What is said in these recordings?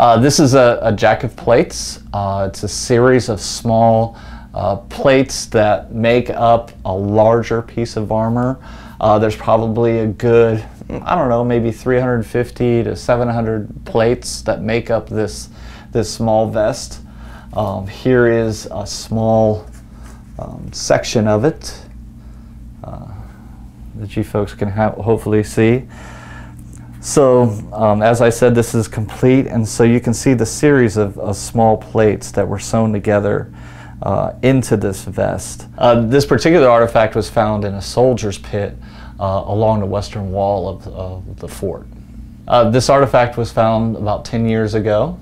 Uh, this is a, a, jack of plates. Uh, it's a series of small uh, plates that make up a larger piece of armor. Uh, there's probably a good, I don't know, maybe 350 to 700 plates that make up this, this small vest. Um, here is a small um, section of it uh, that you folks can hopefully see. So um, as I said, this is complete, and so you can see the series of, of small plates that were sewn together uh, into this vest. Uh, this particular artifact was found in a soldier's pit uh, along the western wall of, of the fort. Uh, this artifact was found about 10 years ago,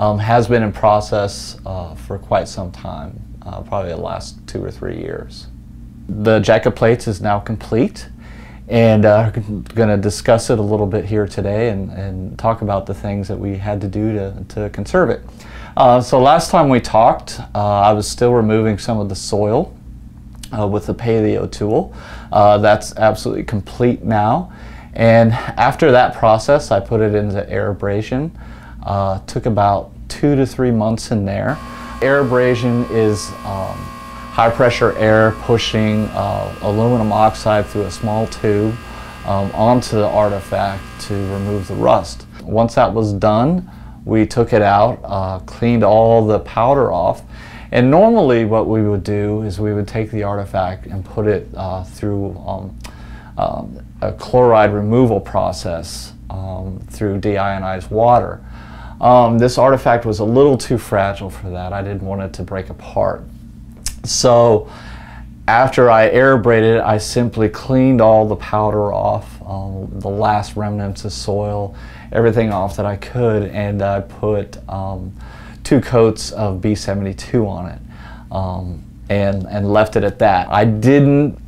um, has been in process uh, for quite some time, uh, probably the last two or three years. The jack of plates is now complete and uh, going to discuss it a little bit here today and, and talk about the things that we had to do to, to conserve it. Uh, so last time we talked, uh, I was still removing some of the soil uh, with the paleo tool. Uh, that's absolutely complete now. And after that process, I put it into air abrasion. Uh, took about two to three months in there. Air abrasion is um, high pressure air pushing uh, aluminum oxide through a small tube um, onto the artifact to remove the rust. Once that was done, we took it out, uh, cleaned all the powder off, and normally what we would do is we would take the artifact and put it uh, through um, um, a chloride removal process um, through deionized water. Um, this artifact was a little too fragile for that. I didn't want it to break apart. So after I air abraded, I simply cleaned all the powder off, um, the last remnants of soil, everything off that I could, and I put um, two coats of B72 on it um, and, and left it at that. I didn't,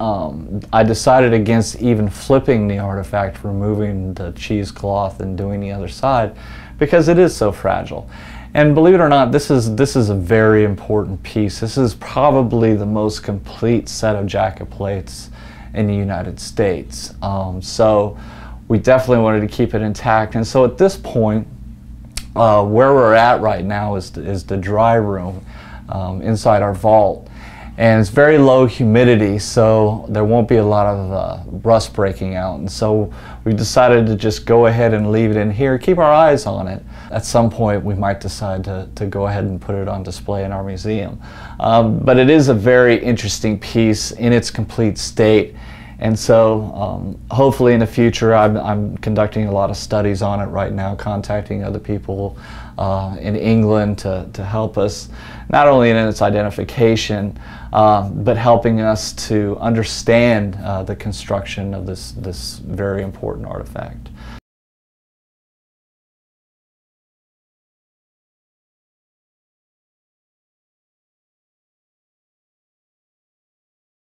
um, I decided against even flipping the artifact, removing the cheesecloth and doing the other side because it is so fragile. And believe it or not, this is, this is a very important piece. This is probably the most complete set of jack of plates in the United States. Um, so we definitely wanted to keep it intact. And so at this point, uh, where we're at right now is the, is the dry room um, inside our vault. And it's very low humidity, so there won't be a lot of uh, rust breaking out. And so we decided to just go ahead and leave it in here, keep our eyes on it. At some point, we might decide to, to go ahead and put it on display in our museum. Um, but it is a very interesting piece in its complete state. And so um, hopefully in the future, I'm, I'm, conducting a lot of studies on it right now, contacting other people uh, in England to, to help us, not only in its identification, uh, but helping us to understand uh, the construction of this, this very important artifact.